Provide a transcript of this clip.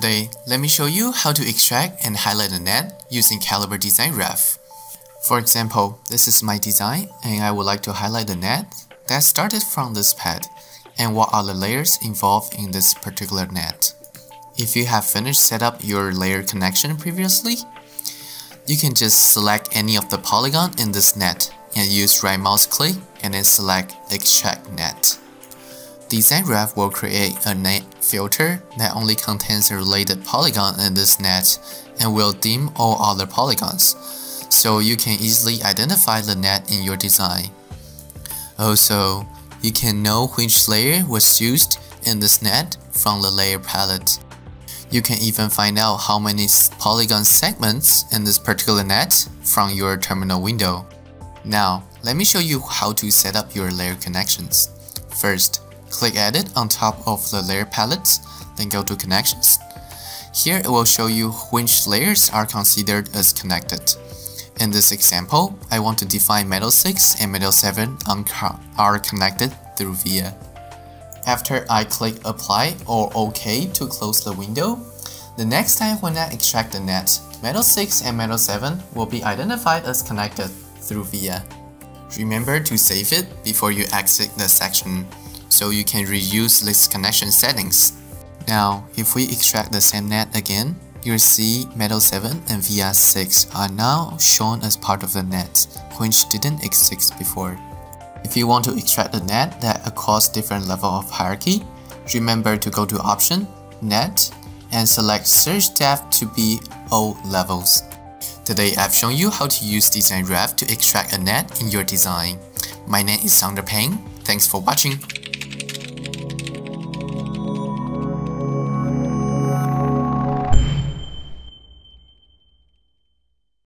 Today, let me show you how to extract and highlight a net using Calibre DESIGNrev. For example, this is my design and I would like to highlight the net that started from this pad and what are the layers involved in this particular net. If you have finished set up your layer connection previously, you can just select any of the polygon in this net and use right mouse click and then select extract net. DESIGNrev will create a net filter that only contains a related polygon in this net and will dim all other polygons, so you can easily identify the net in your design. Also, you can know which layer was used in this net from the layer palette. You can even find out how many polygon segments in this particular net from your terminal window. Now, let me show you how to set up your layer connections. First, Click Edit on top of the layer palettes, then go to Connections. Here it will show you which layers are considered as connected. In this example, I want to define Metal 6 and Metal 7 are connected through VIA. After I click Apply or OK to close the window, the next time when I extract the net, Metal 6 and Metal 7 will be identified as connected through VIA. Remember to save it before you exit the section so you can reuse this connection settings. Now, if we extract the same net again, you'll see Metal 7 and VIA 6 are now shown as part of the net, which didn't exist before. If you want to extract a net that across different level of hierarchy, remember to go to Option, Net, and select Search Depth to be all levels. Today I've shown you how to use DESIGNrev to extract a net in your design. My name is Sander Peng. Thanks for watching.